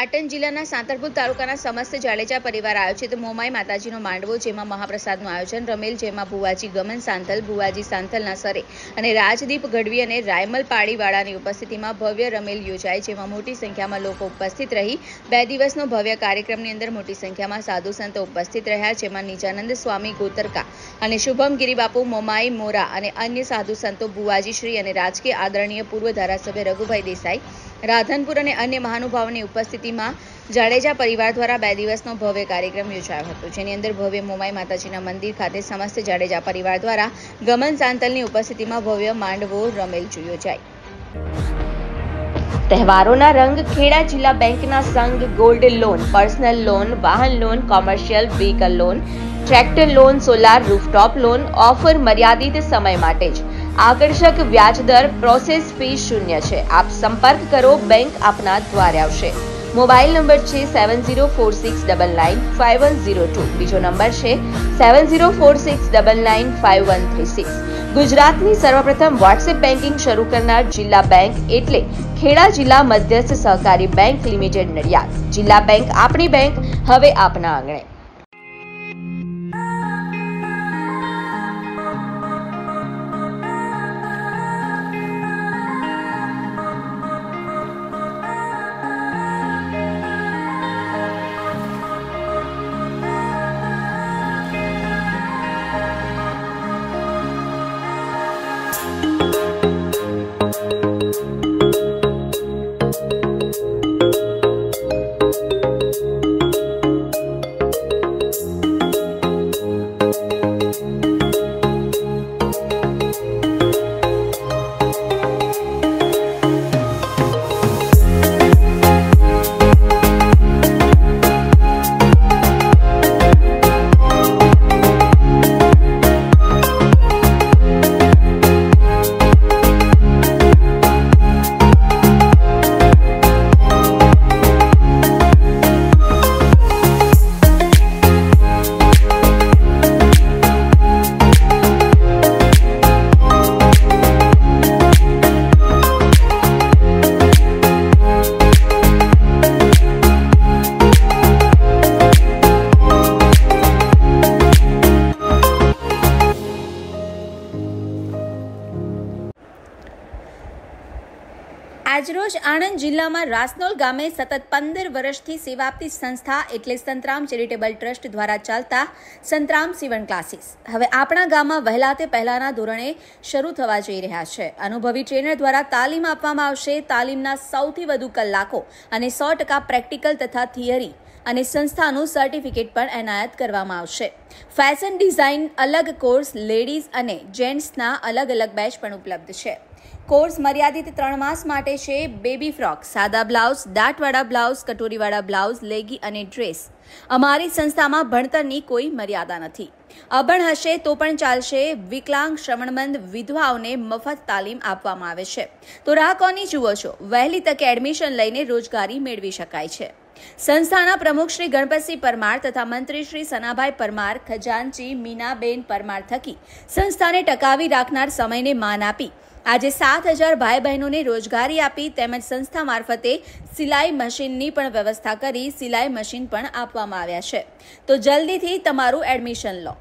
પાટણ જિલ્લાના સાંતરપુર તાલુકાના સમસ્ત જાડેજા પરિવાર આયોજિત મોમાઈ માતાજીનો માંડવો, જેમાં મહાપ્રસાદનું આયોજન, રમેલ, જેમાં ભુવાજી ગમન સાંથલ, ભુવાજી સાંથલના સરે અને રાજદીપ ગઢવી અને રાયમલ પાડીવાળાની ઉપસ્થિતિમાં ભવ્ય રમેલ યોજાય, જેમાં મોટી સંખ્યામાં લોકો ઉપસ્થિત રહી. બે દિવસનો ભવ્ય કાર્યક્રમની અંદર મોટી સંખ્યામાં સાધુ સંતો ઉપસ્થિત રહ્યા, જેમાં નિજાનંદ સ્વામી ગોતરકા અને શુભમ ગિરિબાપુ મોમાઈ, મોરા અને અન્ય સાધુ સંતો, ભુવાજી શ્રી અને રાજકીય આદરણીય પૂર્વ ધારાસભ્ય રઘુભાઈ દેસાઈ રાધનપુર અને અન્ય મહાનુભાવોની ઉપસ્થિતિમાં જાડેજા પરિવાર દ્વારા બે દિવસનો ભવ્ય કાર્યક્રમ યોજાયો હતો. જેની અંદર ભવ્ય મોમાઈ માતાજીના મંદિર ખાતે સમસ્ત જાડેજા પરિવાર દ્વારા ગમન સાંતલની ઉપસ્થિતિમાં ભવ્ય માંડવો રમેલ યોજાઈ તહેવારોના રંગ ખેડા જિલ્લા બેંકના સંઘ ગોલ્ડ લોન, પર્સનલ લોન, વાહન loan, commercial vehicle loan, tractor loan, solar rooftop loan, offer મર્યાદિત સમય માટે જ આકર્ષક વ્યાજ દર પ્રોસેસ ફી શૂન્ય છે. આપ સંપર્ક કરો બેંક આપના દ્વારે આવશે. મોબાઈલ નંબર છે seven zero four six double nine five one zero two બીજો નંબર છે seven zero four six double nine five one three six ગુજરાતની સર્વપ્રથમ વોટ્સએપ બેન્કિંગ શરૂ કરનાર જિલ્લા બેંક એટલે ખેડા જિલ્લા મધ્યસ્થ સહકારી બેંક લિમિટેડ નડિયાદ. જિલ્લા બેંક આપણી બેંક હવે આપના આંગણે. આજરોજ આણંદ જિલ્લામાં રાસનોલ ગામે સતત પંદર વર્ષથી સેવા આપતી સંસ્થા એટલે સંતરામ ચેરિટેબલ ટ્રસ્ટ દ્વારા ચાલતા સંતરામ સીવણ ક્લાસીસ. હવે આપણા ગામમાં વહેલા તે પહેલાના ધોરણે શરૂ થવા જઈ રહ્યા છે. અનુભવી ટ્રેનર દ્વારા તાલીમ આપવામાં આવશે. તાલીમના સૌથી વધુ કલાકો અને સો ટકા પ્રેક્ટિકલ તથા થિયરી અને સંસ્થાનું સર્ટિફિકેટ પણ એનાયત કરવામાં આવશે. ફેશન ડિઝાઇન અલગ કોર્સ લેડીઝ અને જેન્ટ્સના અલગ અલગ બેચ પણ ઉપલબ્ધ છે. કોર્સ મર્યાદિત ત્રણ માસ માટે છે બેબી ફ્રોક, સાદા બ્લાઉઝ દાંટવાળા બ્લાઉઝ, કટોરીવાળા બ્લાઉઝ, લેગી અને ડ્રેસ. અમારી સંસ્થામાં ભણતરની કોઈ મર્યાદા નથી. અભણ હશે તો પણ ચાલશે વિકલાંગ, શ્રવણમંદ વિધવાઓને મફત તાલીમ આપવામાં આવે છે. તો રાહ કોની જુઓ છો? વહેલી તકે એડમિશન લઈને રોજગારી મેળવી શકાય છે. સંસ્થાના પ્રમુખ શ્રી ગણપતસિંહ પરમાર તથા મંત્રી શ્રી સનાભાઈ પરમાર, ખજાનચી મીનાબેન પરમાર થકી સંસ્થાને ટકાવી રાખનાર સમયને માન આપી. આજે સાત હજાર ભાઈ બહેનોને રોજગારી આપી તેમજ સંસ્થા મારફતે સિલાઈ મશીનની પણ વ્યવસ્થા કરી સિલાઈ મશીન પણ આપવામાં આવ્યા છે. તો જલ્દીથી તમારું એડમિશન લો.